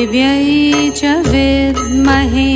वाग्देव्यै च विद्महे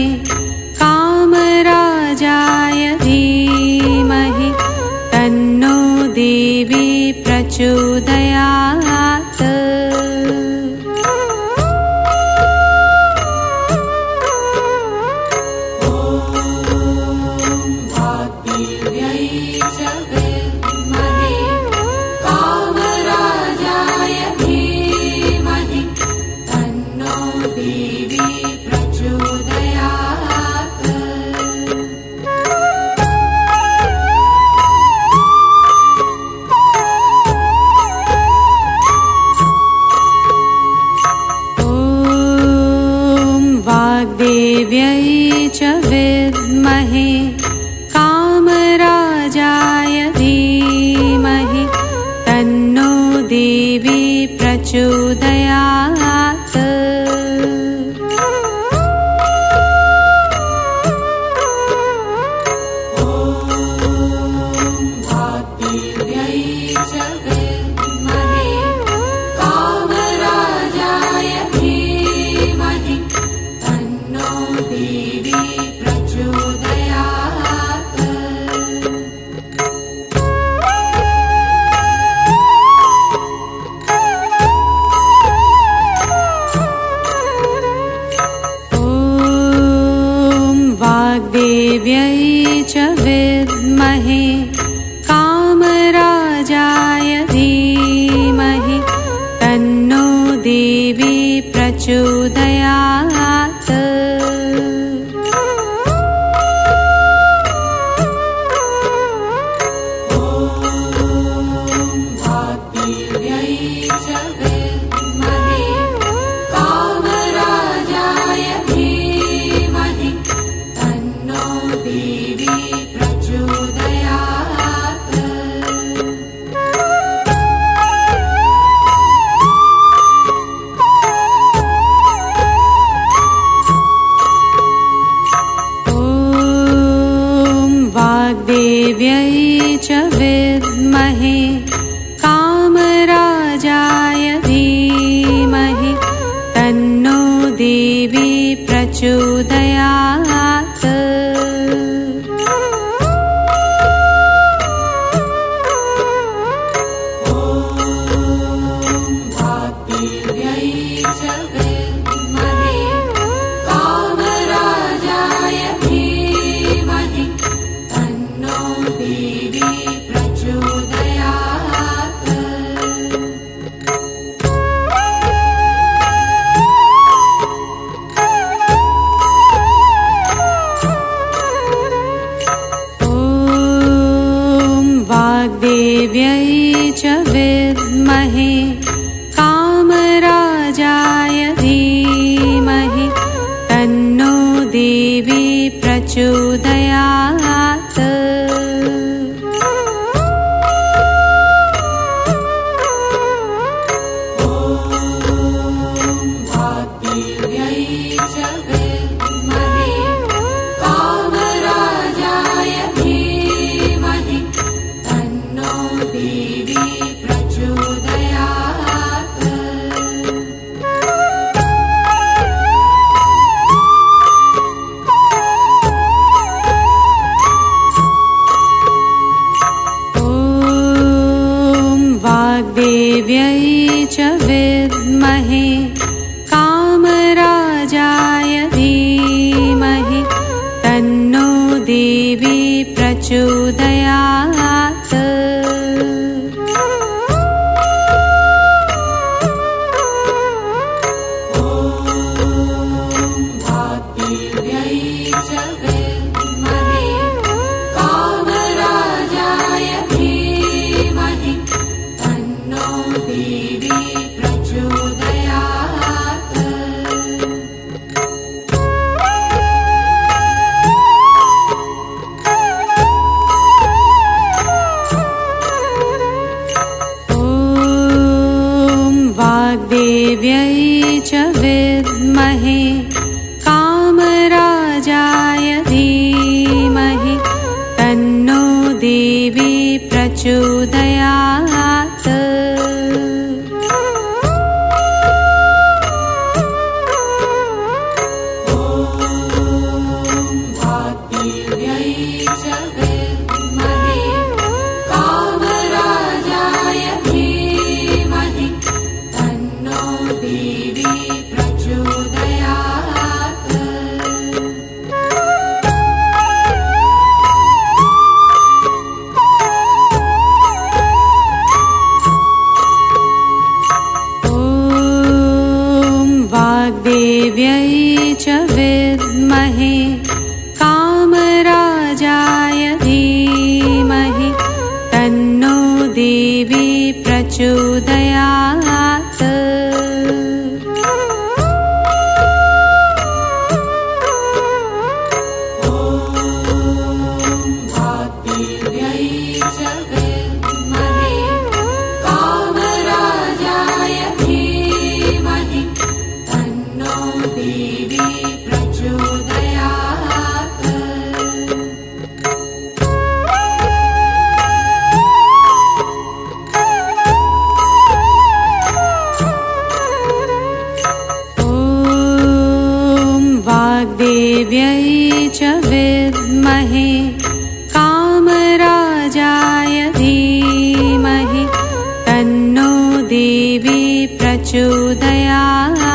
देवी प्रचोदयात्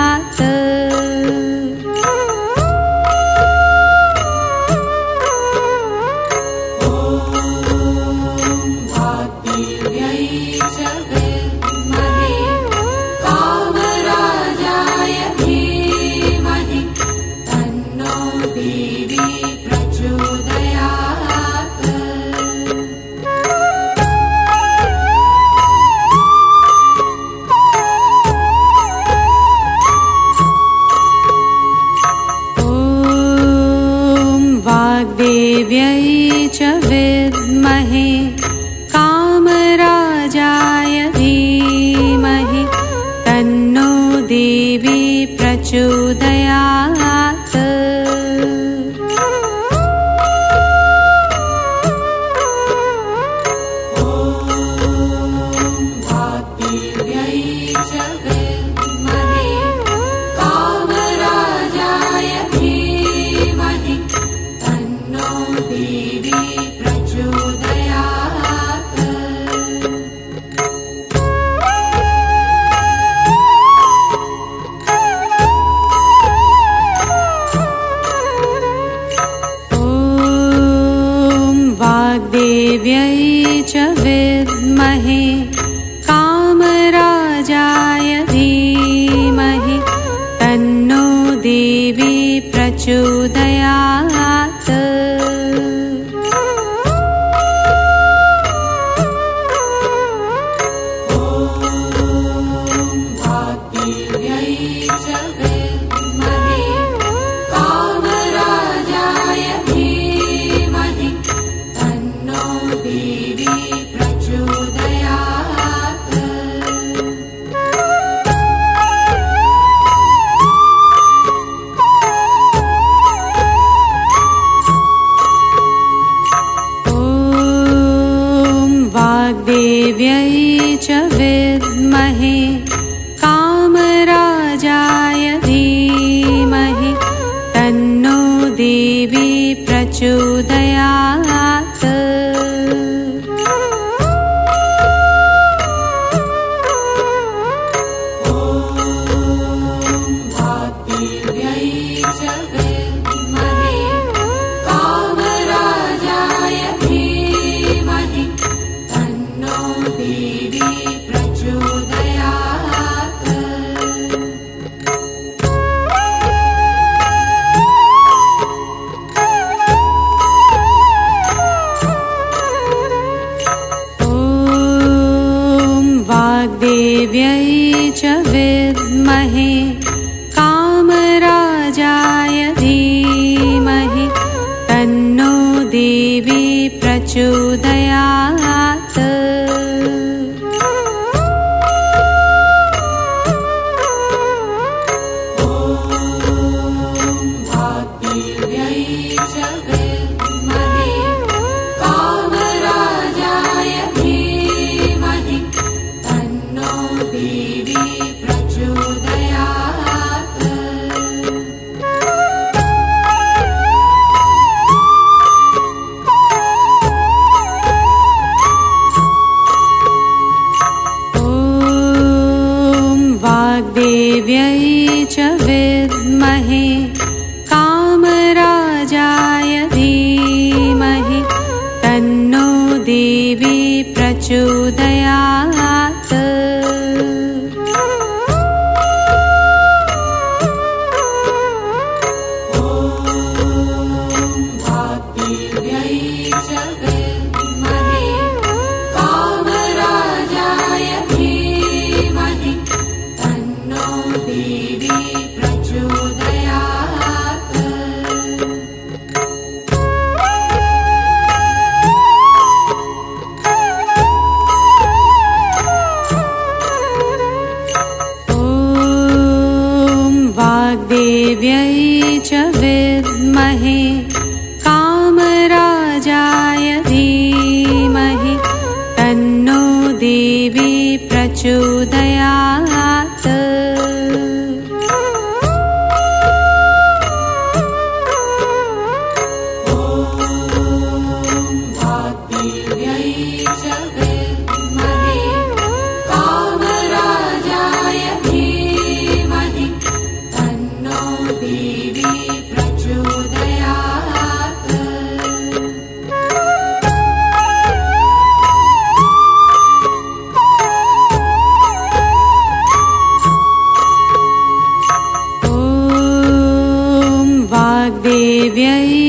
vive ahí.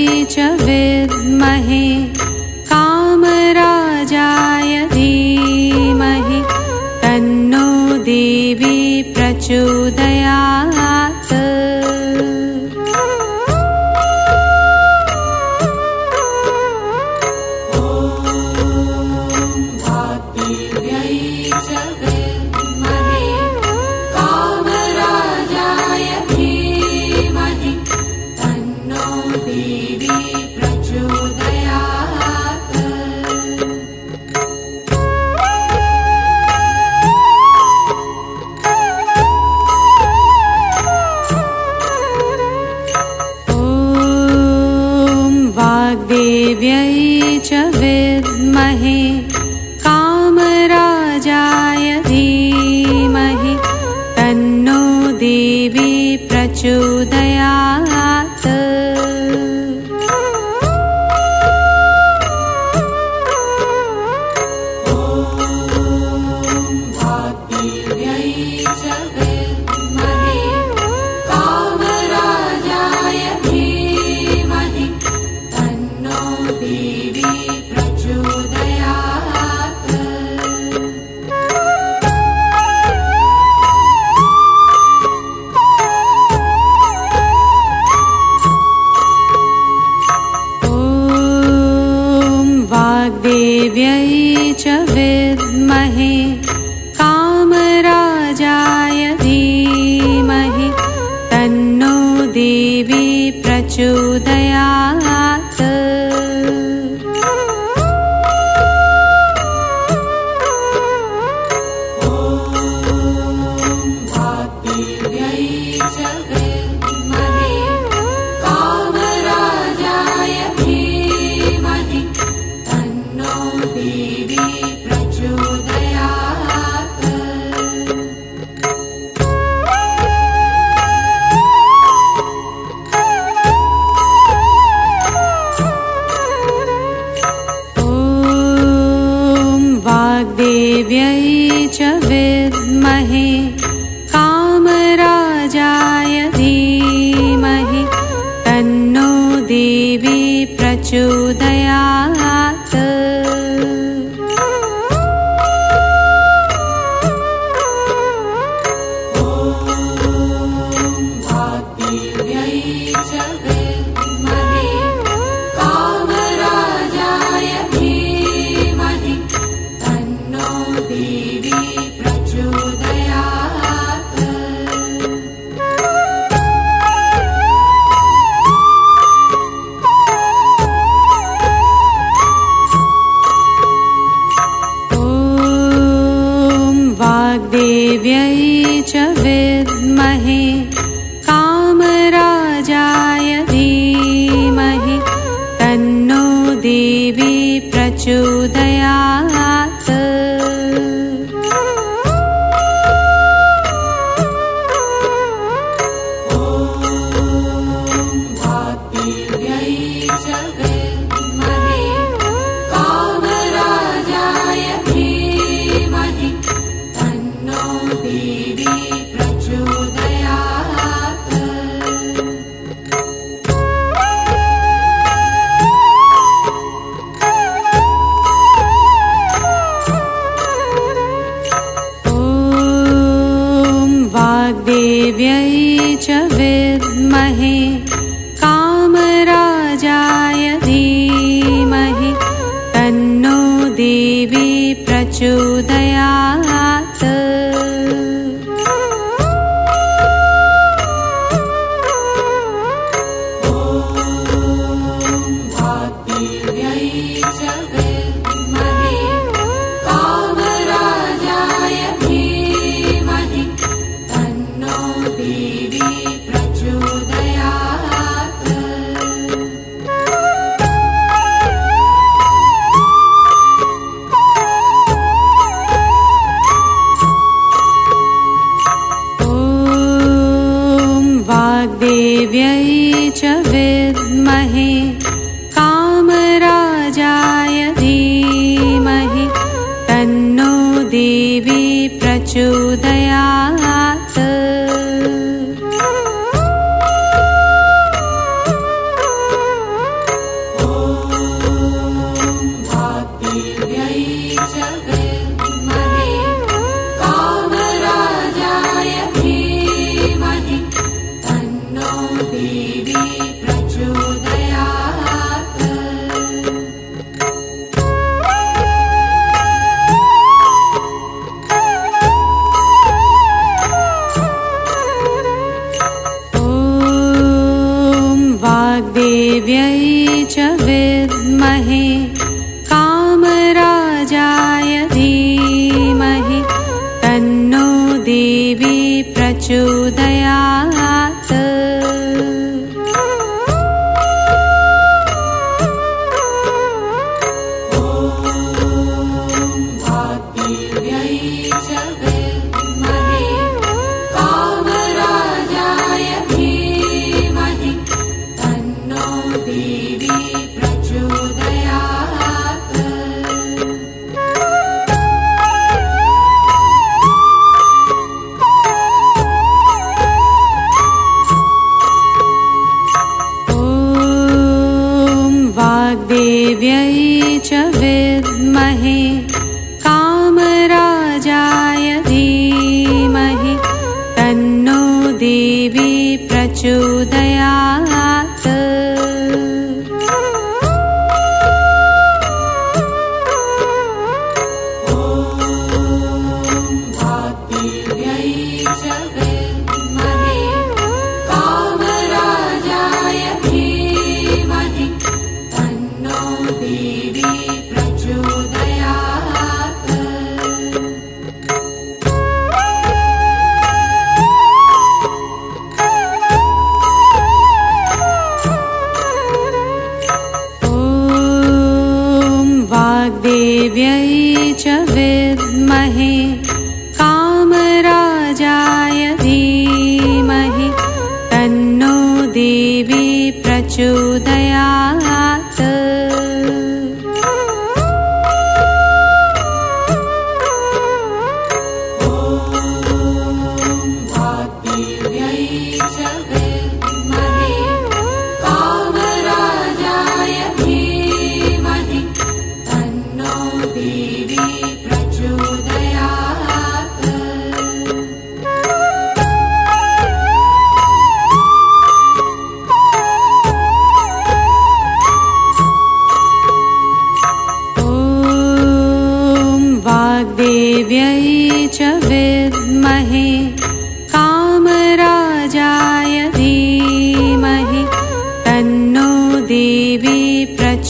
तन्नो च विद्महे कामराजाय धीमहि तन्नो देवी प्रचोद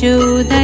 प्रचोदयात्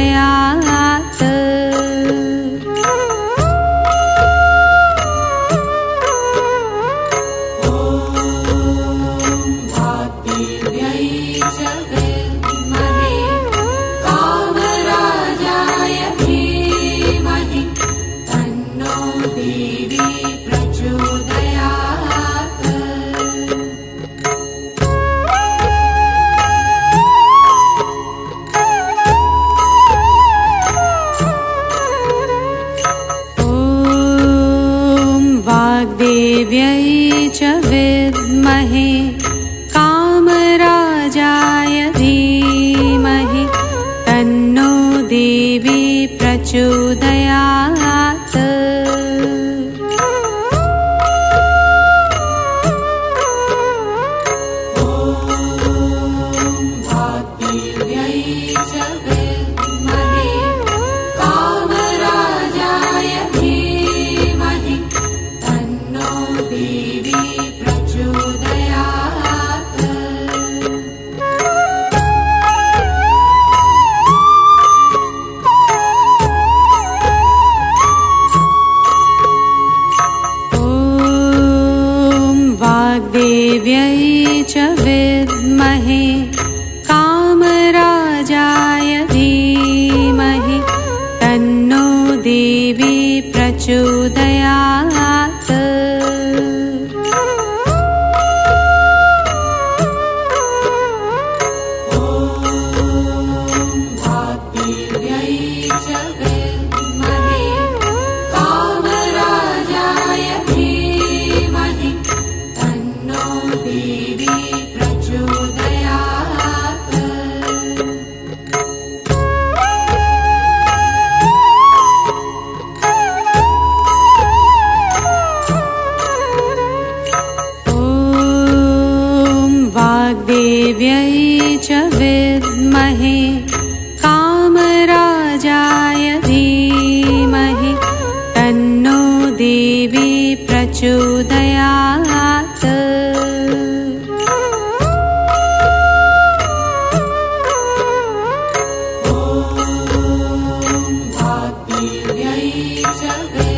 च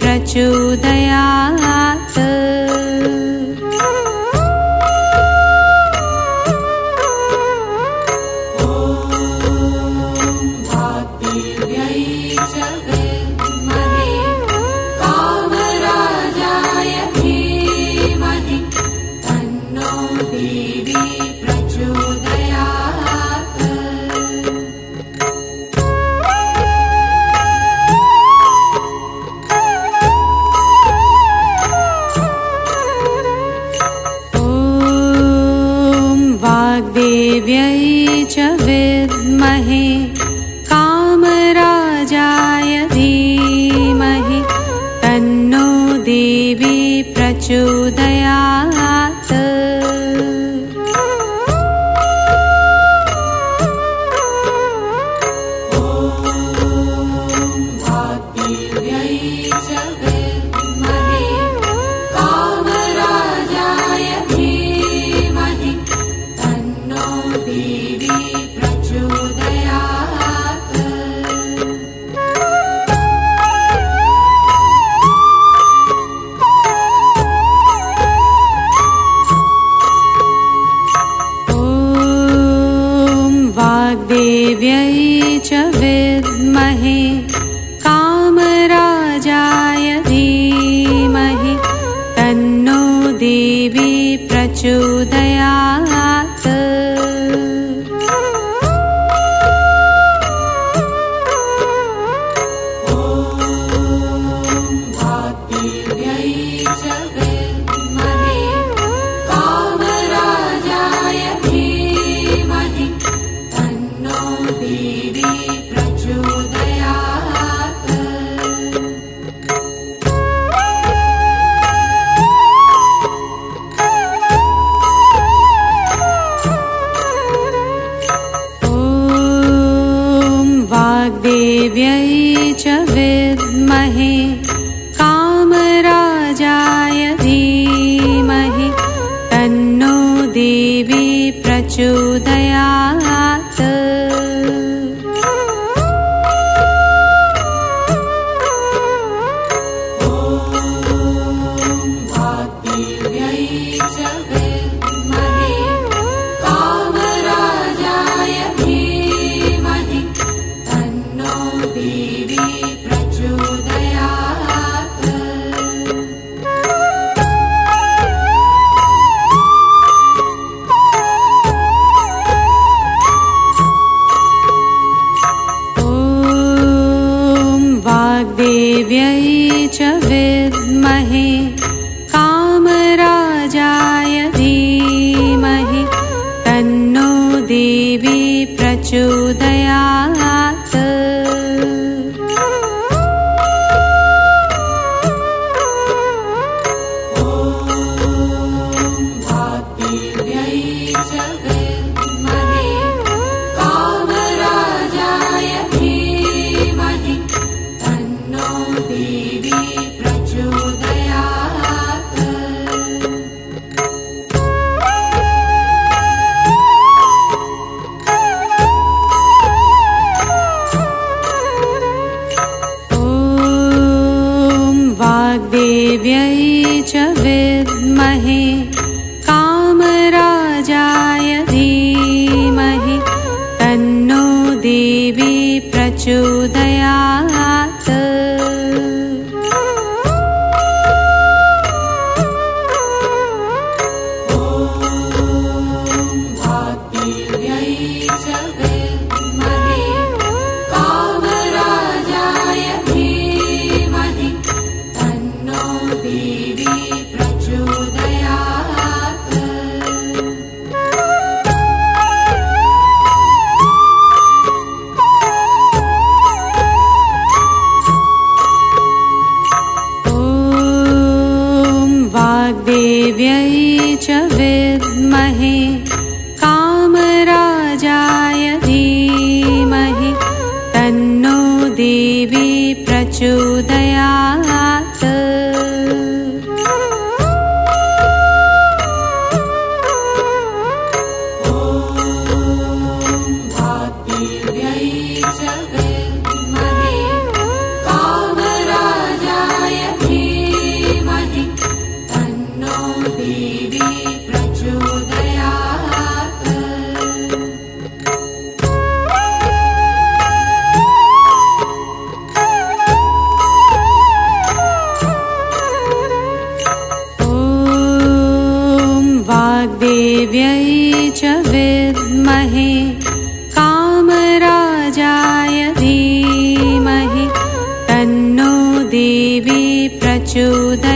प्रचोदयात्। ई च वाग्देव्यै च विद्महे कामराजाय धीमहि तन्नो देवी प्रचोद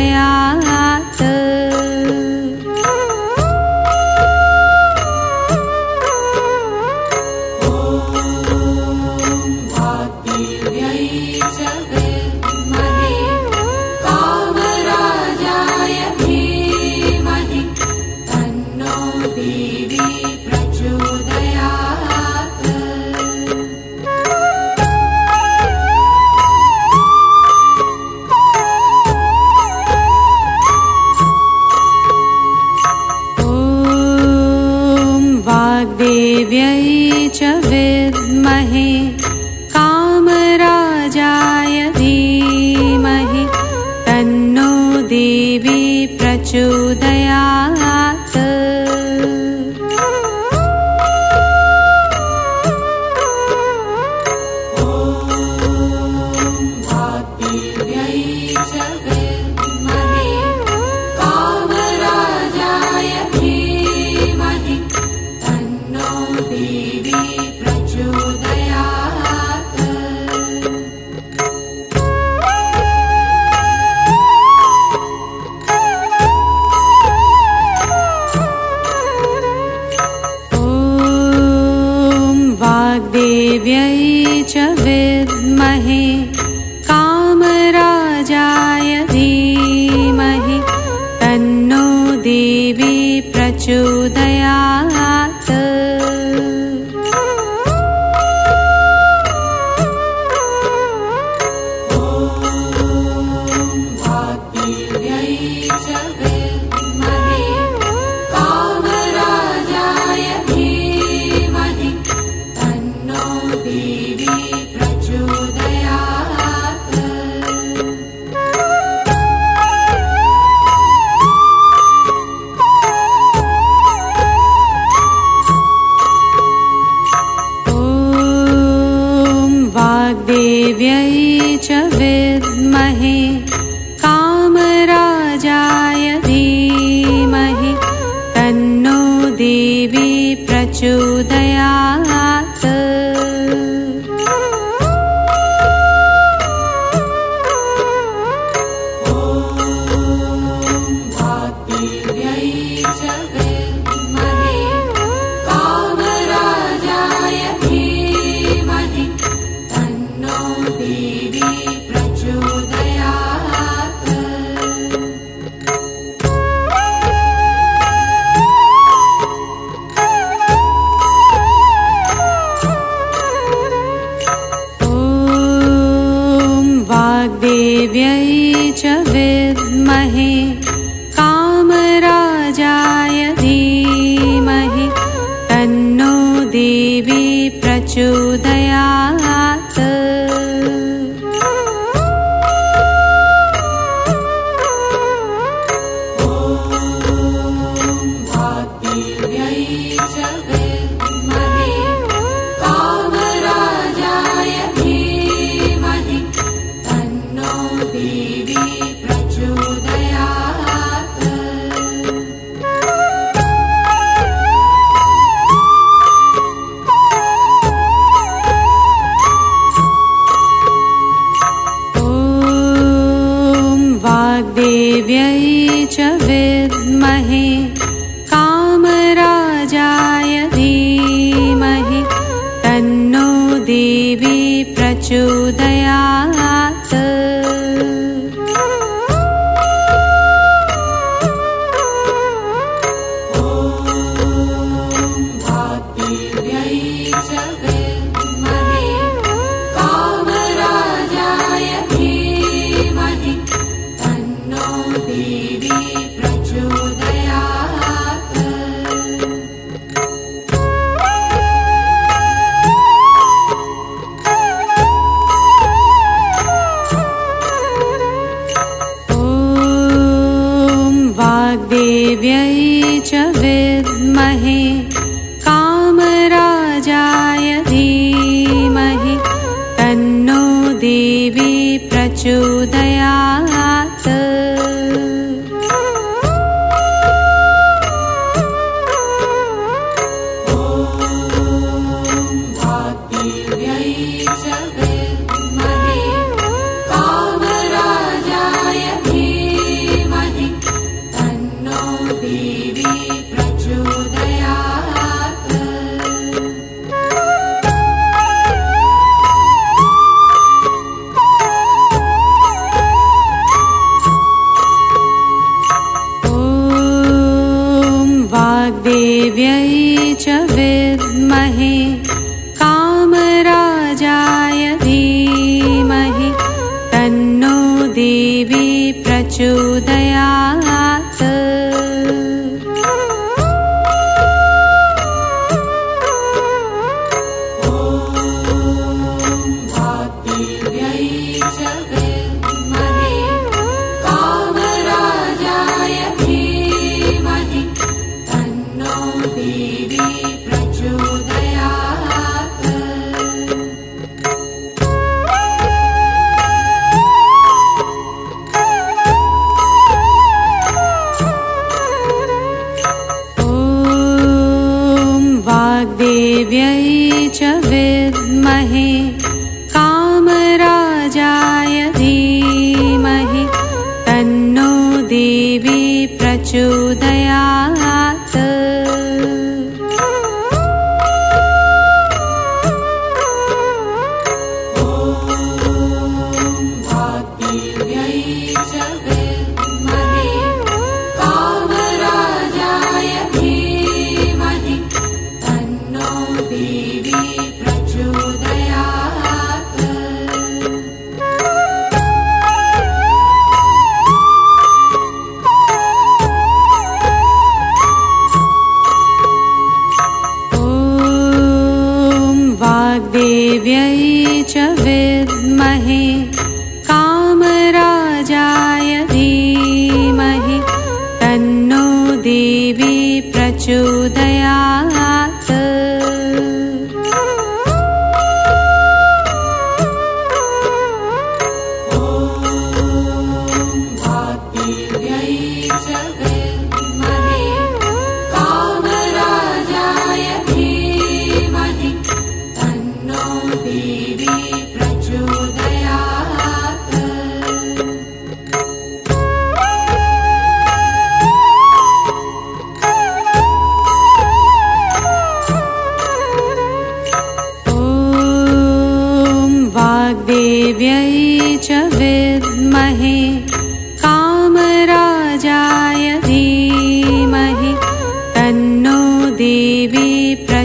च विद्महे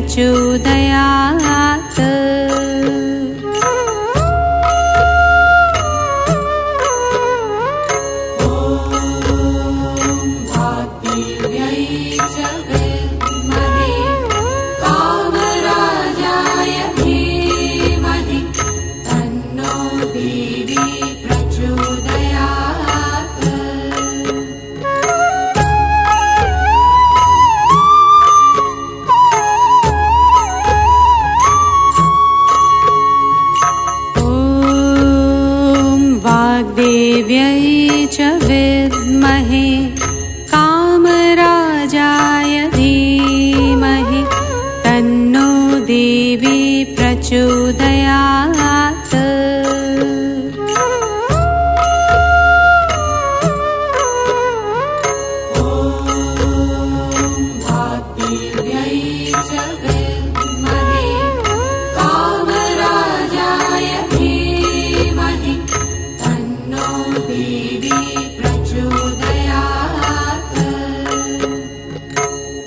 प्रचोदयात्